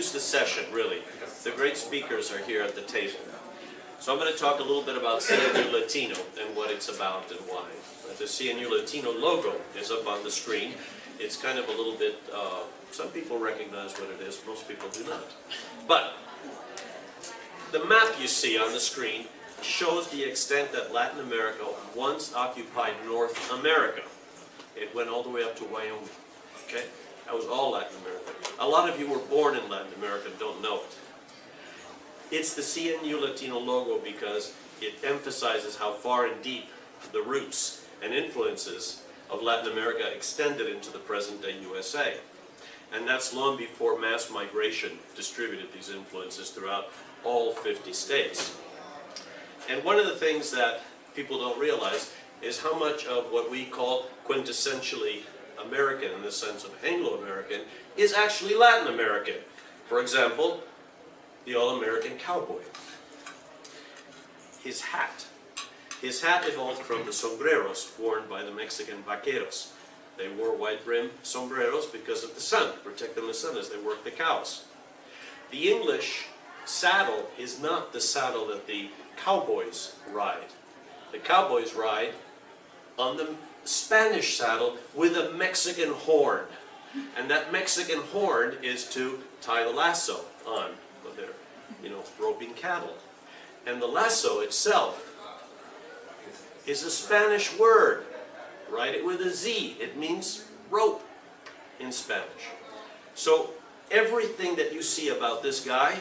introduce the session, really. The great speakers are here at the table. So I'm going to talk a little bit about CNU Latino and what it's about and why. The CNU Latino logo is up on the screen. It's kind of a little bit, uh, some people recognize what it is, most people do not. But the map you see on the screen shows the extent that Latin America once occupied North America. It went all the way up to Wyoming. Okay? That was all Latin America. A lot of you were born in Latin America and don't know it. It's the CNU Latino logo because it emphasizes how far and deep the roots and influences of Latin America extended into the present-day USA. And that's long before mass migration distributed these influences throughout all 50 states. And one of the things that people don't realize is how much of what we call quintessentially American in the sense of Anglo-American is actually Latin American. For example, the All-American cowboy. His hat. His hat evolved from the sombreros worn by the Mexican vaqueros. They wore white brim sombreros because of the sun, protect them from the sun as they worked the cows. The English saddle is not the saddle that the cowboys ride. The cowboys ride on the Spanish saddle with a Mexican horn. And that Mexican horn is to tie the lasso on they're, you know, roping cattle. And the lasso itself is a Spanish word. Write it with a Z. It means rope in Spanish. So everything that you see about this guy,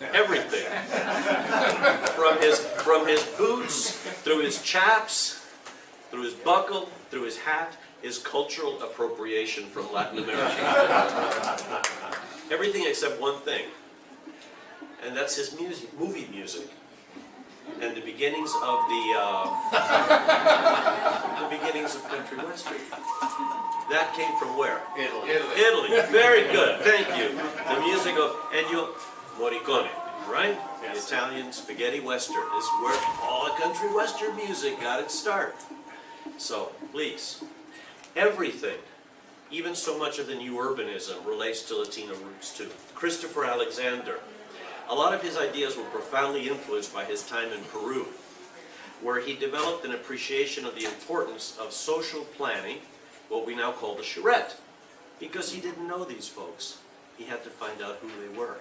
everything, from his, from his boots, through his chaps, through his buckle, through his hat, is cultural appropriation from Latin America. everything except one thing, and that's his music, movie music and the beginnings of the uh, the beginnings of country western. That came from where? Italy. Italy. Very good. Thank you. The music of Ennio Morricone, right? The Italian spaghetti western is where all the country western music got its start. So please, everything, even so much of the new urbanism relates to Latino roots too. Christopher Alexander a lot of his ideas were profoundly influenced by his time in Peru, where he developed an appreciation of the importance of social planning, what we now call the charrette, because he didn't know these folks. He had to find out who they were.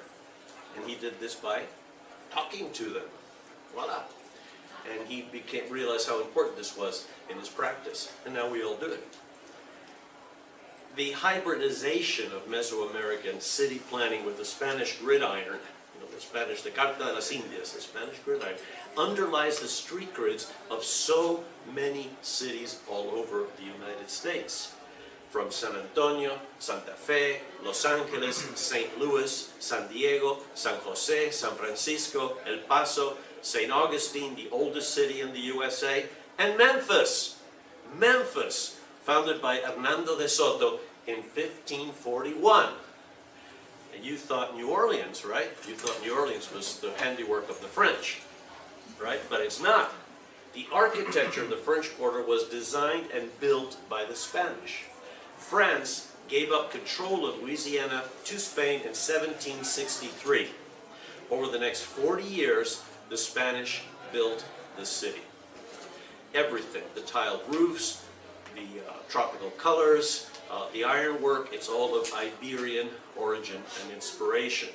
And he did this by talking to them. Voila. And he became, realized how important this was in his practice. And now we all do it. The hybridization of Mesoamerican city planning with the Spanish gridiron you know, the Spanish, the Carta de las Indias, the Spanish gridiron, underlies the street grids of so many cities all over the United States. From San Antonio, Santa Fe, Los Angeles, St. Louis, San Diego, San Jose, San Francisco, El Paso, St. Augustine, the oldest city in the USA, and Memphis. Memphis, founded by Hernando de Soto in 1541. And you thought New Orleans, right? You thought New Orleans was the handiwork of the French, right? But it's not. The architecture of the French Quarter was designed and built by the Spanish. France gave up control of Louisiana to Spain in 1763. Over the next 40 years, the Spanish built the city. Everything, the tiled roofs, the uh, tropical colors, uh, the ironwork, it's all of Iberian origin and inspiration.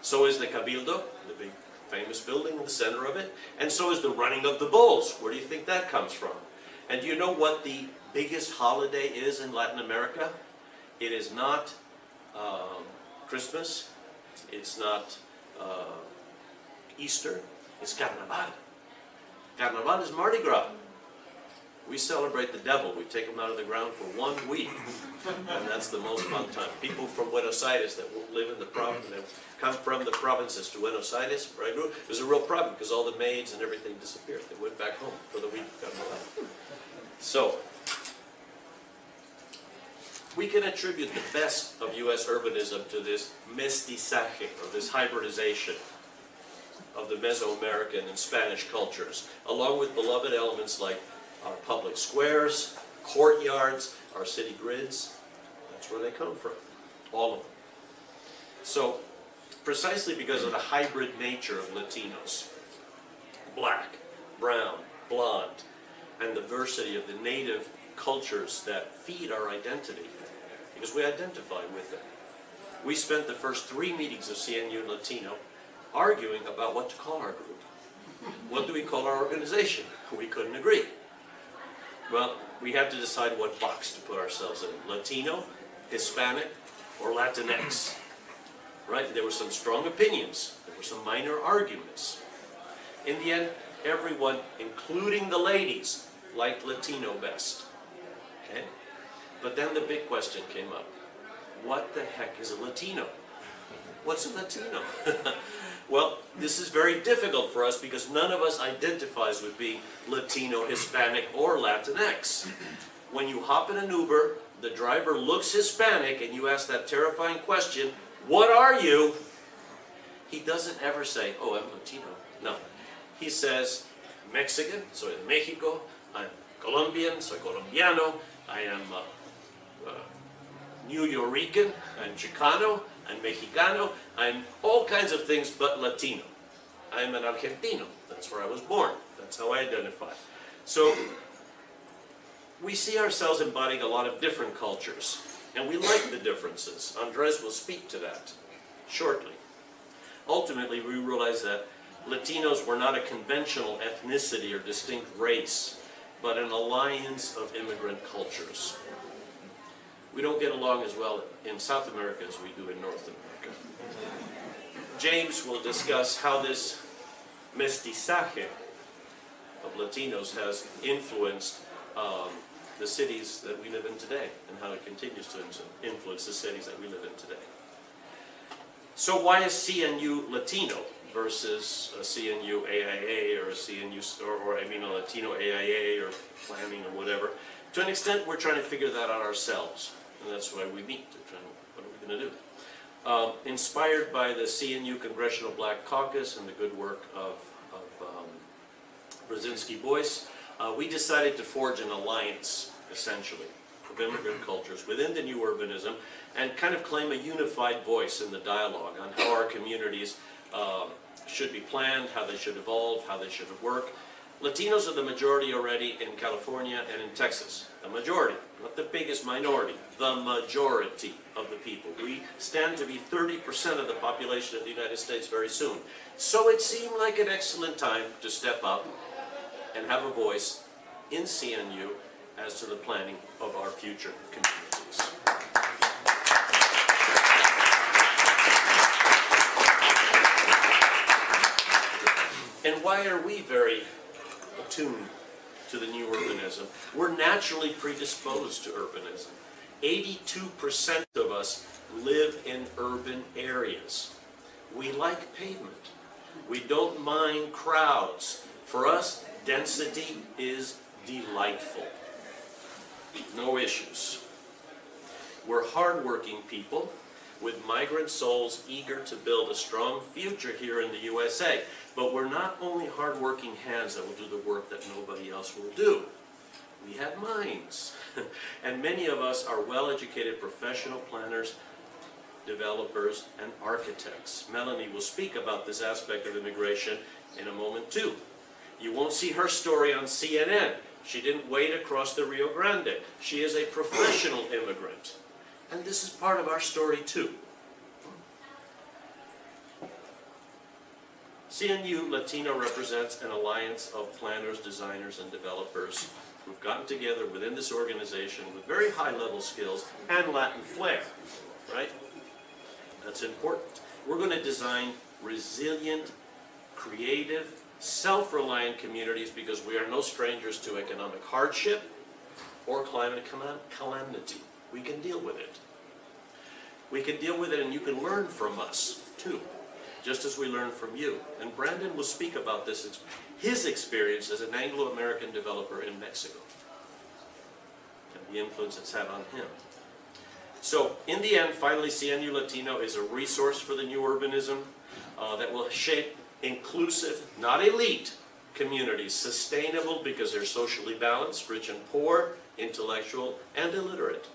So is the Cabildo, the big famous building in the center of it, and so is the running of the bulls. Where do you think that comes from? And do you know what the biggest holiday is in Latin America? It is not um, Christmas, it's not uh, Easter, it's Carnaval. Carnaval is Mardi Gras. We celebrate the devil. We take him out of the ground for one week, and that's the most fun time. People from Buenos Aires that live in the province, that come from the provinces to Buenos Aires, where I grew, it was a real problem because all the maids and everything disappeared. They went back home for the week. So, we can attribute the best of U.S. urbanism to this mestizaje, or this hybridization of the Mesoamerican and Spanish cultures, along with beloved elements like our public squares, courtyards, our city grids. That's where they come from, all of them. So precisely because of the hybrid nature of Latinos. Black, brown, blonde, and the diversity of the native cultures that feed our identity, because we identify with them. We spent the first three meetings of CNU Latino arguing about what to call our group. What do we call our organization? We couldn't agree. Well, we had to decide what box to put ourselves in. Latino, Hispanic, or Latinx. Right? There were some strong opinions. There were some minor arguments. In the end, everyone, including the ladies, liked Latino best. Okay? But then the big question came up. What the heck is a Latino? What's a Latino? well, this is very difficult for us because none of us identifies with being Latino, Hispanic, or Latinx. When you hop in an Uber, the driver looks Hispanic and you ask that terrifying question, what are you? He doesn't ever say, oh, I'm Latino. No. He says, Mexican, soy de Mexico, I'm Colombian, soy colombiano, I am uh, uh, Nuyorican, I'm Chicano, I'm Mexicano, I'm all kinds of things but Latino. I'm an Argentino, that's where I was born, that's how I identify. So we see ourselves embodying a lot of different cultures, and we like the differences. Andres will speak to that shortly. Ultimately, we realize that Latinos were not a conventional ethnicity or distinct race, but an alliance of immigrant cultures. We don't get along as well in South America as we do in North America. James will discuss how this mestizaje of Latinos has influenced um, the cities that we live in today and how it continues to influence the cities that we live in today. So why is CNU Latino versus a CNU AIA or a CNU, or, or I mean a Latino AIA or planning or whatever? To an extent, we're trying to figure that out ourselves. And that's why we meet, to try what are we going to do? Um, inspired by the CNU Congressional Black Caucus and the good work of, of um, Brzezinski Boyce, uh, we decided to forge an alliance, essentially, of immigrant cultures within the new urbanism and kind of claim a unified voice in the dialogue on how our communities um, should be planned, how they should evolve, how they should work. Latinos are the majority already in California and in Texas. The majority, not the biggest minority, the majority of the people. We stand to be 30% of the population of the United States very soon. So it seemed like an excellent time to step up and have a voice in CNU as to the planning of our future communities. And why are we very attuned to the new urbanism? We're naturally predisposed to urbanism. 82% of us live in urban areas. We like pavement. We don't mind crowds. For us, Density is delightful. No issues. We're hardworking people with migrant souls eager to build a strong future here in the USA. But we're not only hardworking hands that will do the work that nobody else will do. We have minds. and many of us are well-educated professional planners, developers, and architects. Melanie will speak about this aspect of immigration in a moment too. You won't see her story on CNN. She didn't wait across the Rio Grande. She is a professional immigrant. And this is part of our story too. CNU Latino represents an alliance of planners, designers, and developers who've gotten together within this organization with very high-level skills and Latin flair, right? That's important. We're going to design resilient, creative, self-reliant communities because we are no strangers to economic hardship or climate calamity. We can deal with it. We can deal with it and you can learn from us too, just as we learn from you. And Brandon will speak about this, his experience as an Anglo-American developer in Mexico and the influence it's had on him. So in the end, finally, CNU Latino is a resource for the new urbanism uh, that will shape inclusive, not elite, communities, sustainable because they're socially balanced, rich and poor, intellectual and illiterate,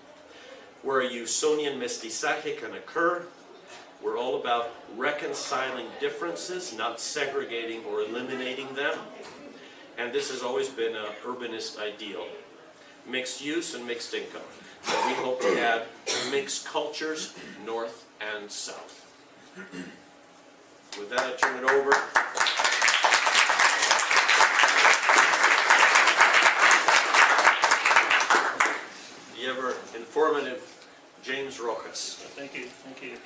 where a Usonian mestizaje can occur. We're all about reconciling differences, not segregating or eliminating them. And this has always been an urbanist ideal. Mixed use and mixed income. We hope to add mixed cultures, north and south. With that, I turn it over. Informative James Rojas. Thank you, thank you.